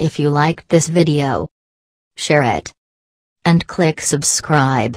If you liked this video, share it and click subscribe.